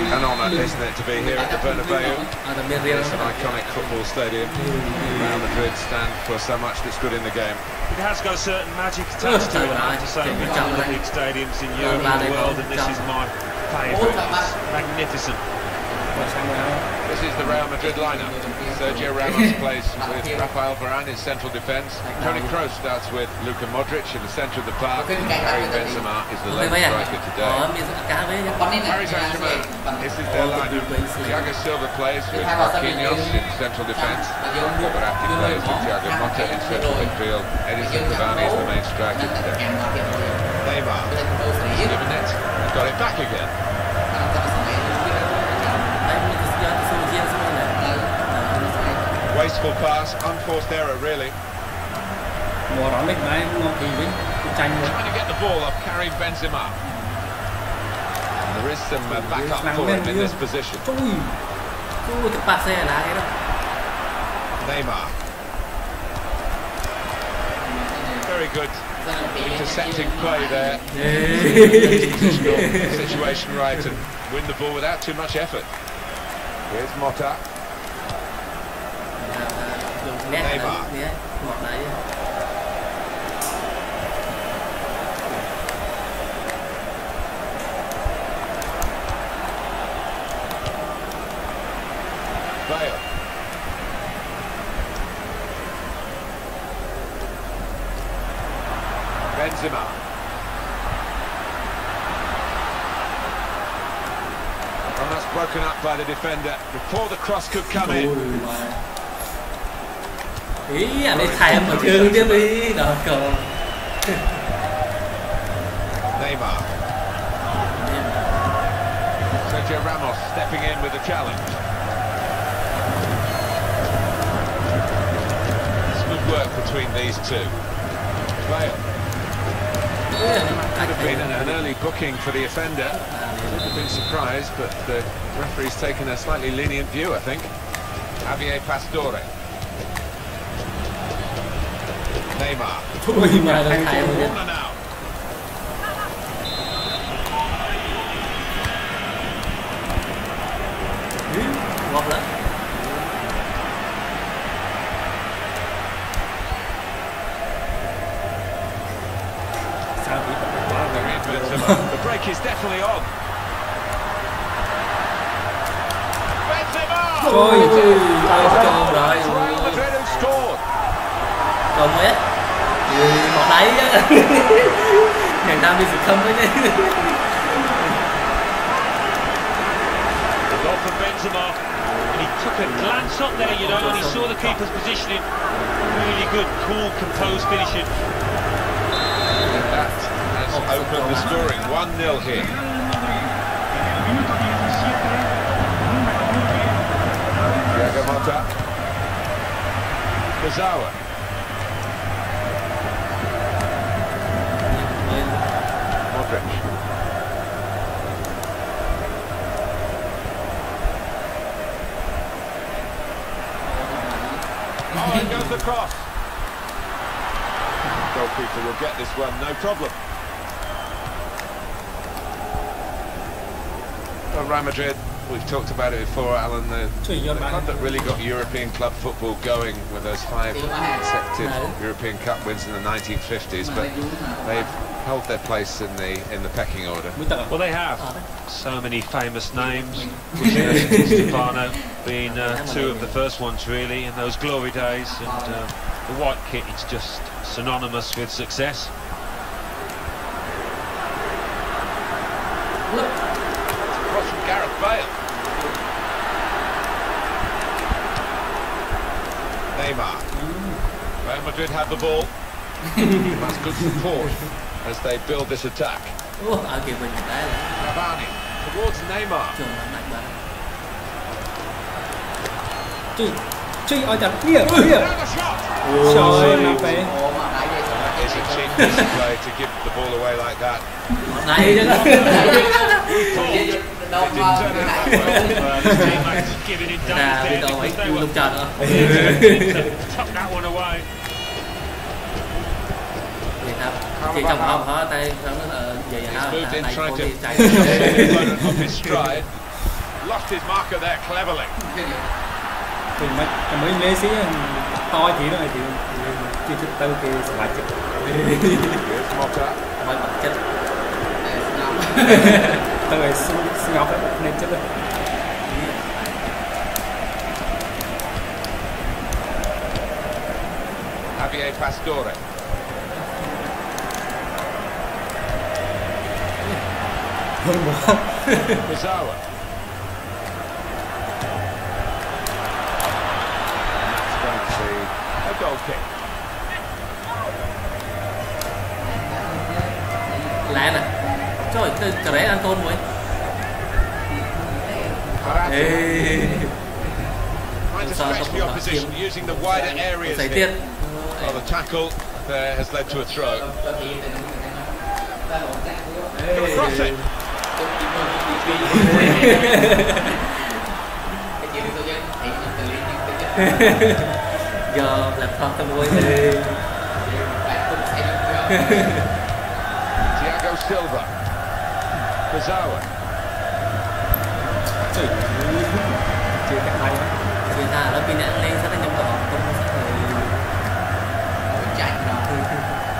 an honour, isn't it, to be here at the Bernabeu? It's an iconic football stadium. Real Madrid stand for so much that's good in the game. It has got a certain magic attached to it, I have to say. Been to one of the big stadiums in Europe and the world, and this is my favourite. It's magnificent. This is the Real Madrid lineup. Sergio Ramos plays with Rafael Varane in central defence. Toni Kroos starts with Luka Modric in the centre of the park. Karim Benzema is the lone striker today. Paris Saint-Germain, this is their lineup. Thiago Silva plays with Marquinhos in central defence. Verratti plays with Thiago Motta in central midfield. Edinson Cavani is the main striker today. Neymar, given got it back again. Wasteful pass, unforced error really. mùa đó lịch này nó kỳ vinh tranh luôn Trying to get the ball off Karim Benzema. There is some uh, backup for him in this position. ui Chú cái pass này là cái đó. Neymar. Very good intercepting play there. Situation right and win the ball without too much effort. Here's Motta. Nét ngọt đấy. Bale. Benzema. And that's broken up by the defender before the cross could come in. Ý à đây thèm mà thương chứ đi đó cờ. Neymar. Sergio Ramos stepping in with the challenge. It's good work between these two. Bale. Could have been an, an early booking for the offender. Would have been surprised, but the referee's taken a slightly lenient view, I think. Javier Pastore. Neymar. The break is definitely on. Real Madrid have scored. Còn hết. Một á. Ngày nào đi sự không ấy goal from Benzema. And he took a glance up there, you know, and he saw the keeper's positioning. Really good, cool, composed finishing. And that has opened the scoring. 1-0 here. Kurzawa. Get this one, no problem. Well, Real Madrid, we've talked about it before, Alan, the, Trời the ơi, club that really got European club football going with those five consecutive European Cup wins in the 1950s, but they've held their place in the in the pecking order. Well, they have. So many famous names. Puskás and Stefano being uh, two of the first ones, really, in those glory days. And uh, the white kit is just synonymous with success. Cross from Gareth Bale. Neymar. Mm. Real Madrid have the ball. That's good support as they build this attack. Ủa, ở kìa mình đá là Cavani towards Neymar. trường là mạnh quá. truy truy ôi chặt kia kia Now the shot. trời ơi Mbappé That is a cheap play to give the ball away like that. Này chứ. It didn't turn out that well. His teammates giving him Là days there because they were lục trần nữa. tuck that one away. Thì sao? Chỉ trong họ họ tay nó là vậy hả? He's moved in Tay cô đi chạy. get the opponent off his stride. lost his marker there cleverly. Thì mấy cái mấy lê xí to chỉ đó thì chưa chút tao kia lại chụp Here's Motta. Mọi vật chất tao là ngọc đấy nên chất đấy Javier Pastore. hơn một Kurzawa. Goal kick. lạ nè. Trời cái cà rẽ Anton muội Verratti ê. Trying to Sorry, stretch the không opposition using the wider areas here. tiết Well, the tackle there has led to a throw. Gonna cross it. giờ làm thật tao muội Thiago Silva. Kurzawa. trời chưa cái hay đó người ta ở bên ăn lên sao nó nhầm vào không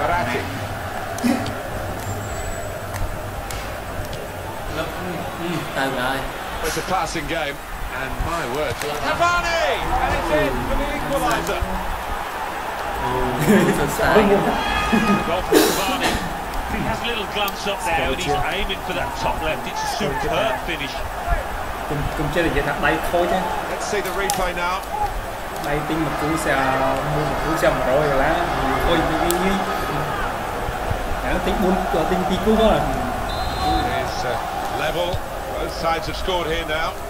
Verratti. tao rồi It's a passing game. And my word. Cavani! And it's in for the equaliser. sẵn sàng Goal for Cavani. He has a little glance up there and he's aiming for that top left. It's a superb finish. cùng cùng chơi là vậy thật đây thôi chứ Let's see the replay now. đây tin một cú xe mua một cú xe mà rồi rồi lá thôi đi đi đi đã tính bốn tính tí cú đó là It is uh, level. Both sides have scored here now.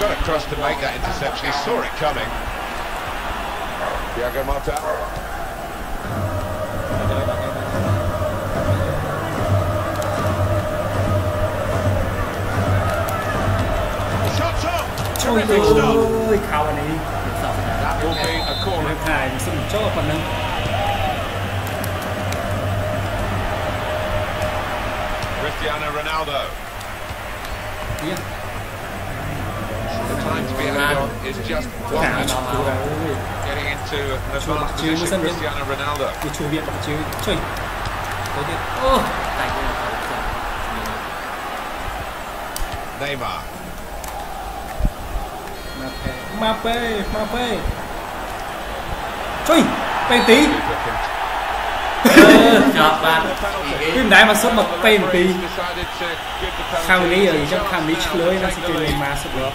got across to make that interception. He saw it coming. Thiago Motta. Shots on. ôi Terrific stop. ơi khao anh ấy That will be a corner. được hai mình xin cho phần nâng Cristiano Ronaldo. yeah. The time to be added on is just one cả minute. nó cứu ra ơi. Getting into an Sure, advanced but you position, listen to- Cristiano Ronaldo. cái chu viện bằng chiếu chơi. Tới tiếp ô tay của nó Neymar. Mbappe Mbappe chơi. Bên cái đá mà sắp bật penalty khao lý rồi chắc khao lý lưới nó sẽ chơi Neymar sắp được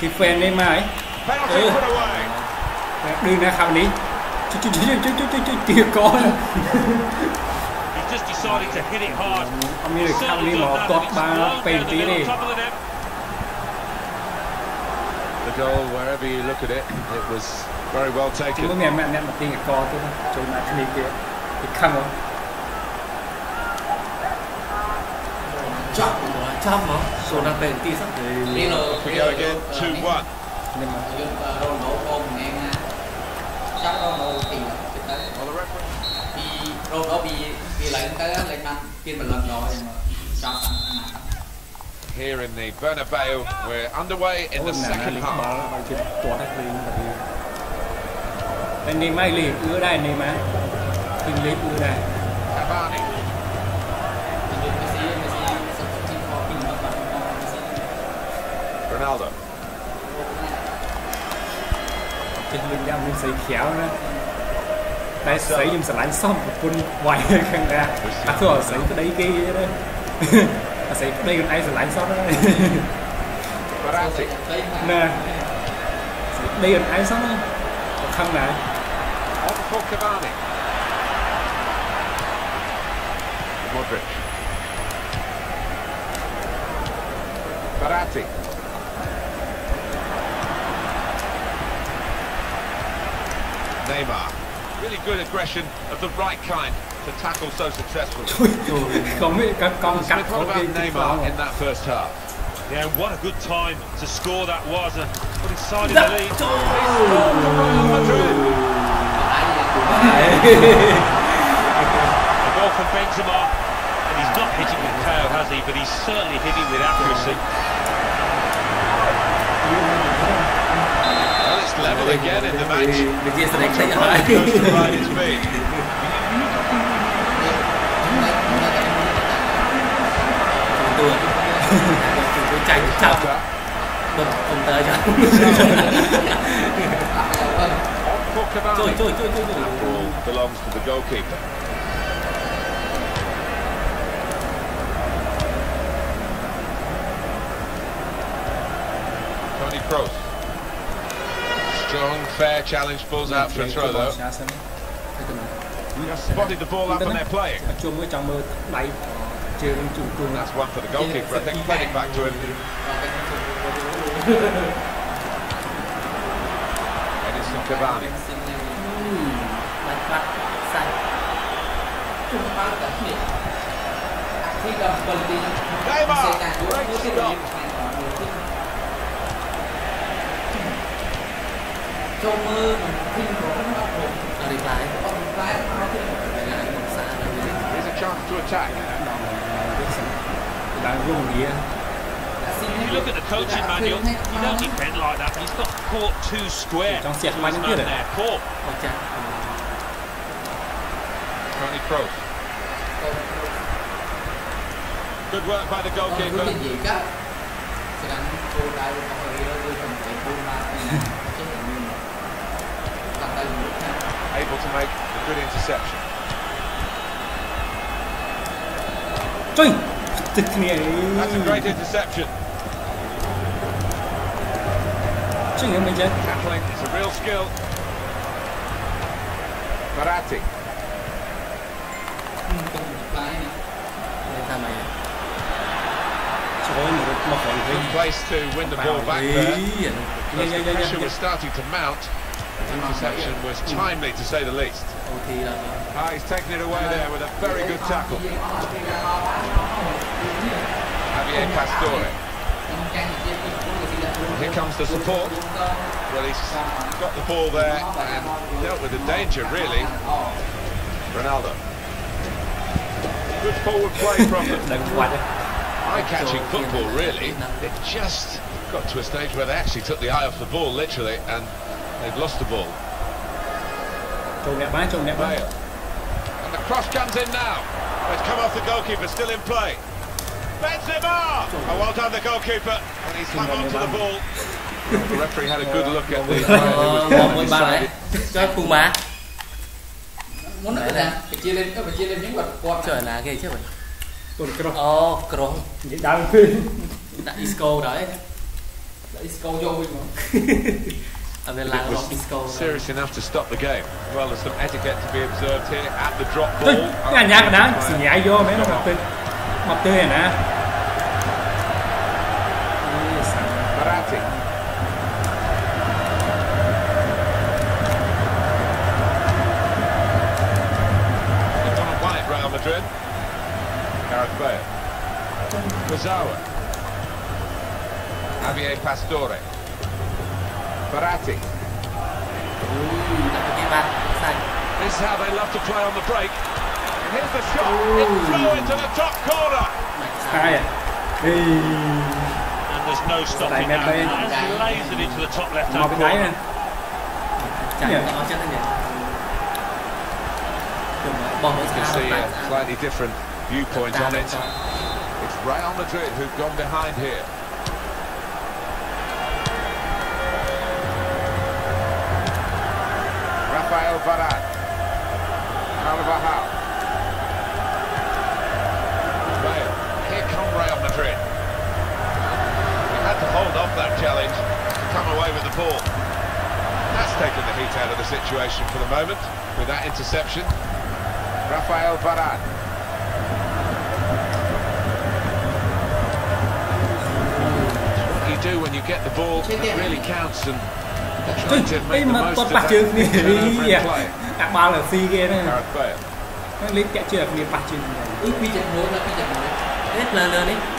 cái fan Neymar ấy ừ. đưa ra khao lý chú chú chú chú chú chú chú kìa con ông như được khao lý mà có ba penalty đi The goal, wherever you look at it, it was very well chỉ taken. có nghe mẹ mẹ mà tin cái co tôi chơi mà cái kia cái khăn không chọt chọt mà số đang bên tí sắp Off we go again, 2-1. nên mà. Well, the referee. Here in the Bernabeu, we're underway in the Ôi, nè, second nè, half. bỏ bằng chuyện tuột hết đi mà đi đây Neymar lì ưa đây Neymar thì lì ưa đây Cavani. Ronaldo. trên lưng ra mình xây khéo nữa đây xây dùng sẽ lánh xong một quân quay khăn ra. À thôi xây cái đấy kia đó. À cái đây còn ai sẽ lánh xong đó. Nè. Đây còn ai xong đó. Này On for Cavani. Modric. Verratti. Neymar. Really good aggression of the right kind to tackle so successfully. không biết các con cắt Smith, what cái about Neymar in that first half? Yeah, what a good time to score that was and put inside side in the lead. Real Madrid. A goal from Benzema, and he's not hitting it with power, has he? But he's certainly hitting with accuracy. Well, it's level again in the match. Được chia sẻ đánh Trying thấy hỏi to ride his feet. Tôi Tôi chạy chậm Một cùng tới cho On for Cavani. That ball belongs to the goalkeeper. Toni Kroos. Strong, fair challenge, pulls out for a throw though. Just spotted the ball up and they're playing. chua mới trong mơ đẩy chưa lên chủ cung That's one for the goalkeeper. I think played it back to him. Edinson Cavani. Bắt bắt Sai Neymar! Great stop. Ở đi lái Đây là một xa là như thế Here's a chance to attack. đang rung nghĩa If you look at the coaching manual, you don't defend like that. He's got caught too square. Trong to sẹt his mạnh man kia đấy. there. Caught. Không chắc Toni Kroos. Good work by the goalkeeper. Able to make a good interception. Trời That's a great interception. Nghĩa mình chết Tackling is a real skill. Verratti. Đây ta mày Trời ơi một một phần Good place to win the ball back there. Because yeah, the pressure was starting to mount. The interception was timely to say the least. Ôi thì là Ah, he's taking it away there with a very good tackle. Javier Pastore. Here comes the support. Well, he's got the ball there and dealt with the danger, really. Ronaldo. Good forward play from them. đừng quạt đấy Eye-catching football, really. It just got to a stage where they actually took the eye off the ball, literally, and they've lost the ball. trông đẹp quá trông đẹp quá Bale. And the cross comes in now. It's come off the goalkeeper, still in play. Benzema! Oh, well done, the goalkeeper. And he's hung on to the ball. The referee had a good look at the oh, player who was Ờ, there một and mươi ba đấy decided Cho khu má muốn nói là phải chia lên phải chia lên những vật quạt Trời là ghê chứ vậy tôi được Ồ, Krong vậy đang phim Đã Isco đấy Isco vô mình mà Ở bên it làng was Rock Isco serious enough to stop the game. Well, there's some etiquette to be observed here at the drop ball. cái anh nhạc đá xì nhảy vô mấy nó mập tươi mập tươi này nè Ê, sao? Verratti. They've gone and won Madrid. Gareth Bale. Kurzawa. Javier Pastore. Verratti. Đặt cái bàn Sai This is how they love to play on the break. And here's the shot. It flew into the top corner. hai à Ê, And there's no stopping Mate, that. mate, That's mate. lasered into the top left-hand bên đáy nè corner. Yeah. nó chết thế nhỉ Bom nó You can see a slightly different viewpoint on it. It's Real Madrid who've gone behind here. Rafael Varane. Carvajal. situation for the moment with that interception. Rafael Varane. What you do when you get the ball that really counts and trying to អី make the មក most គាត់ of ប៉ះ that ជើងគ្នា turnover in play. ដាក់បាល់ទៅស៊ីគេហ្នឹង Gareth Bale. លេងតាក់ជើងគ្នាប៉ះជើងគ្នា អឺពីចិត្តមួយដល់ពីចិត្តមួយ Hết lơ lơ đi ខ្ញុំពុំប្រកាន់ជួលកាត់ខ្មែរខាងសាន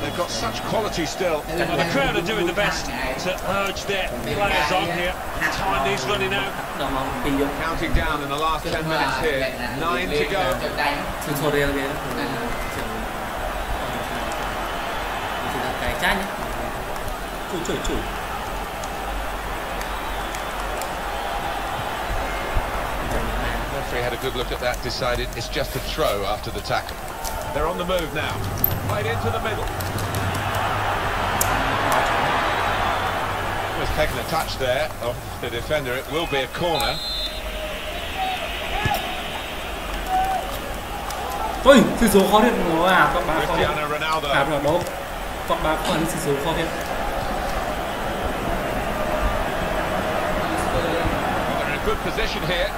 They've got such quality still. Well, the crowd are doing the best to urge their players on here. Time is running out. Counting down in the last 10 minutes here. Nine to go. Chủ, chủ, chủ. Referee had a good look at that, decided it's just a throw after the tackle. They're on the move now. Played into the middle. Was taking a touch there off the defender. It will be a corner. Ôi, sự số khó thiệt nó à, các bạn khó thiệt. À, rồi đó. Các bạn khó thiệt, sự số khó thiệt. Good position here.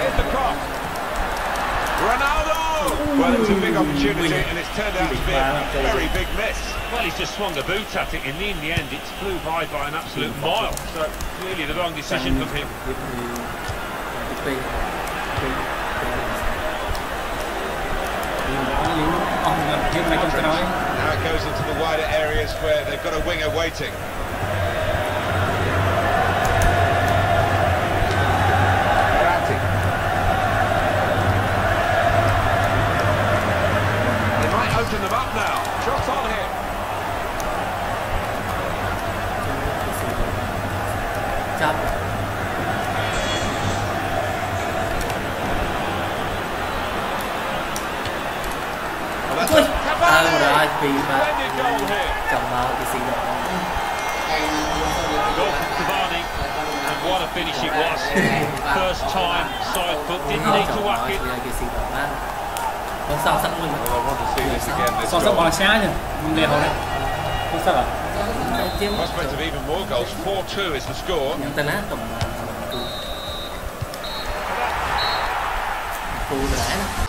Hit the cross. Ronaldo. Well, it was a big opportunity and it's turned out to be a very big miss. Well, he's just swung a boot at it, and in the end, it flew by by an absolute mile. So, clearly the wrong decision for him. Now it goes into the wider areas where they've got a winger waiting. Good. Alright, be back. Come out, you see that one. What a finish it was. First time side foot, didn't need to whack it. Con sao sẵn mình. Sao sẵn bỏ xe nhỉ? Đều đấy. goal! sao à? Prospect of even more goals. 4-2 is the score. Á